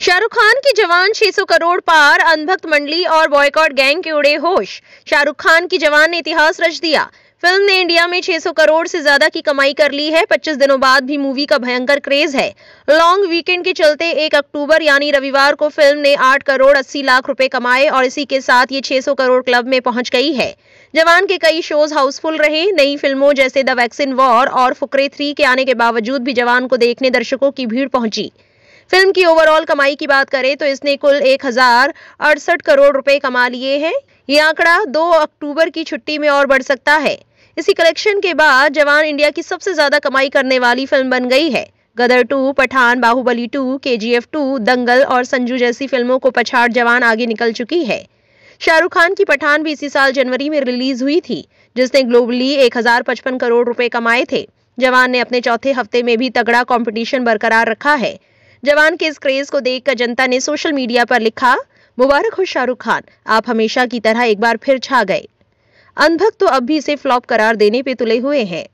शाहरुख खान की जवान 600 करोड़ पार, अनभक्त मंडली और बॉयकॉट गैंग के उड़े होश। शाहरुख खान की जवान ने इतिहास रच दिया। फ़िल्म ने इंडिया में 600 करोड़ से ज़्यादा की कमाई कर ली है। 25 दिनों बाद भी मूवी का भयंकर क्रेज है। लॉन्ग वीकेंड के चलते 1 अक्टूबर, यानी रविवार को फ़िल्म ने 8 करोड़ 80 लाख रुपए कमाए और इसी के साथ ये 600 करोड़ क्लब में पहुँच गई है। जवान के कई शोज़ हाउसफुल रहे। नई फ़िल्मों जैसे द वैक्सीन वॉर और फुकरे थ्री के आने के बावजूद भी जवान को देखने दर्शकों की भीड़ पहुँची। फ़िल्म की ओवरऑल कमाई की बात करें तो इसने कुल एक हज़ार अड़सठ करोड़ रुपए कमा लिए हैं। ये आंकड़ा 2 अक्टूबर की छुट्टी में और बढ़ सकता है। इसी कलेक्शन के बाद जवान इंडिया की सबसे ज़्यादा कमाई करने वाली फ़िल्म बन गई है। Gadar two, Pathaan, Baahubali two K G F to, दंगल और संजू जैसी फ़िल्मों को पछाड़ जवान आगे निकल चुकी है। शाहरुख खान की पठान भी इसी साल जनवरी में रिलीज़ हुई थी, जिसने ग्लोबली एक हज़ार पचपन करोड़ रुपए कमाए थे। जवान ने अपने चौथे हफ़्ते में भी तगड़ा कंपटीशन बरकरार रखा है। जवान के इस क्रेज को देखकर जनता ने सोशल मीडिया पर लिखा, मुबारक हो शाहरुख खान, आप हमेशा की तरह एक बार फिर छा गए। अनभक्त तो अब भी इसे फ्लॉप करार देने पे तुले हुए हैं।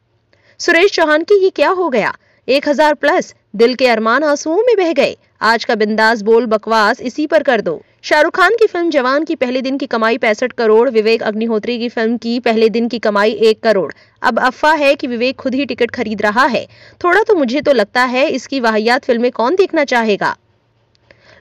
सुरेश चौहान की ये क्या हो गया? एक हज़ार प्लस, दिल के अरमान आंसुओं में बह गए। आज का बिंदास बोल बकवास इसी पर कर दो। शाहरुख खान की फ़िल्म जवान की पहले दिन की कमाई पैंसठ करोड़, विवेक अग्निहोत्री की फ़िल्म की पहले दिन की कमाई एक करोड़। अब अफवाह है कि विवेक खुद ही टिकट खरीद रहा है। थोड़ा तो मुझे तो लगता है इसकी वाहियात फ़िल्में कौन देखना चाहेगा?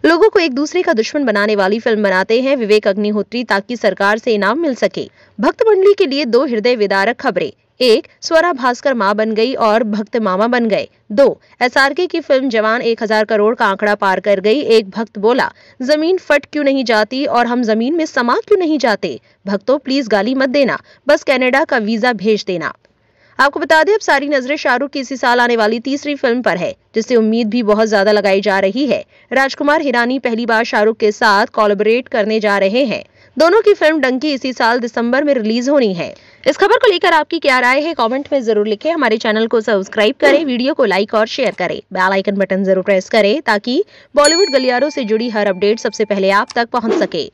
लोगों को एक दूसरे का दुश्मन बनाने वाली फ़िल्म बनाते हैं विवेक अग्निहोत्री ताकि सरकार से इनाम मिल सके। भक्त मंडली के लिए दो हृदय विदारक खबरें। एक, स्वरा भास्कर माँ बन गई और भक्त मामा बन गए। दो, एसआरके की फ़िल्म जवान एक हज़ार करोड़ का आंकड़ा पार कर गई। एक, भक्त बोला, ज़मीन फट क्यों नहीं जाती और हम ज़मीन में समा क्यों नहीं जाते? भक्तों प्लीज़ गाली मत देना। बस कनाडा का वीज़ा भेज देना। आपको बता दें, अब सारी नज़रें शाहरुख की इसी साल आने वाली तीसरी फ़िल्म पर है, जिससे उम्मीद भी बहुत ज़्यादा लगाई जा रही है। राजकुमार हिरानी पहली बार शाहरुख के साथ कोलैबोरेट करने जा रहे हैं। दोनों की फ़िल्म डंकी इसी साल दिसंबर में रिलीज़ होनी है। इस खबर को लेकर आपकी क्या राय है, कमेंट में ज़रूर लिखें। हमारे चैनल को सब्सक्राइब करें, वीडियो को लाइक और शेयर करें। बेल आइकन बटन ज़रूर प्रेस करें ताकि बॉलीवुड गलियारों से जुड़ी हर अपडेट सबसे पहले आप तक पहुँच सके।